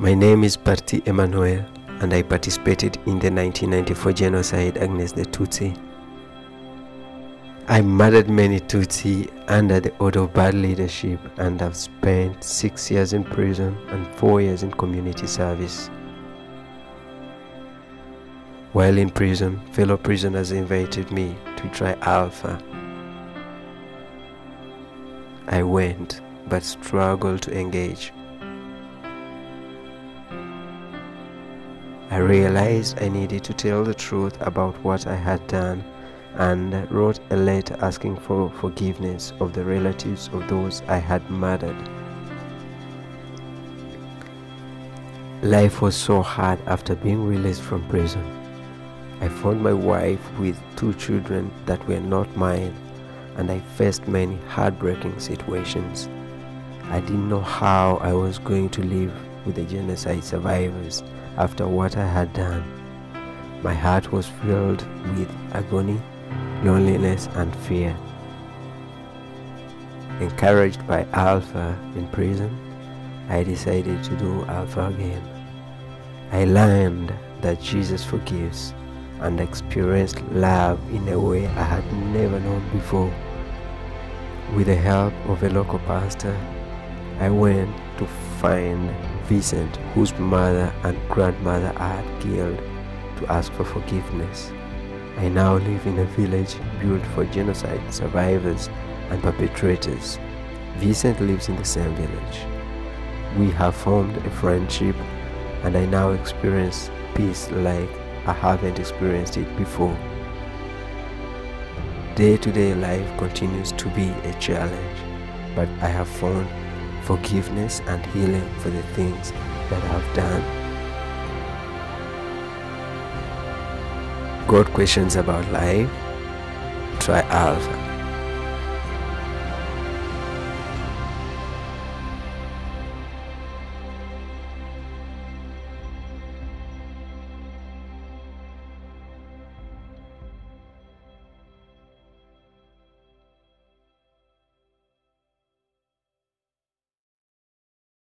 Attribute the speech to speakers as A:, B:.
A: My name is Parti Emmanuel and I participated in the 1994 genocide against the Tutsi. I murdered many Tutsi under the order of bad leadership and have spent six years in prison and four years in community service. While in prison, fellow prisoners invited me to try Alpha. I went but struggled to engage. I realized I needed to tell the truth about what I had done and wrote a letter asking for forgiveness of the relatives of those I had murdered. Life was so hard after being released from prison. I found my wife with two children that were not mine, and I faced many heartbreaking situations. I didn't know how I was going to live with the genocide survivors after what I had done. My heart was filled with agony loneliness, and fear. Encouraged by Alpha in prison, I decided to do Alpha again. I learned that Jesus forgives and experienced love in a way I had never known before. With the help of a local pastor, I went to find Vincent, whose mother and grandmother I had killed, to ask for forgiveness. I now live in a village built for genocide survivors and perpetrators. Vincent lives in the same village. We have formed a friendship and I now experience peace like I haven't experienced it before. Day to day life continues to be a challenge, but I have found forgiveness and healing for the things that I have done got questions about life, try Alpha.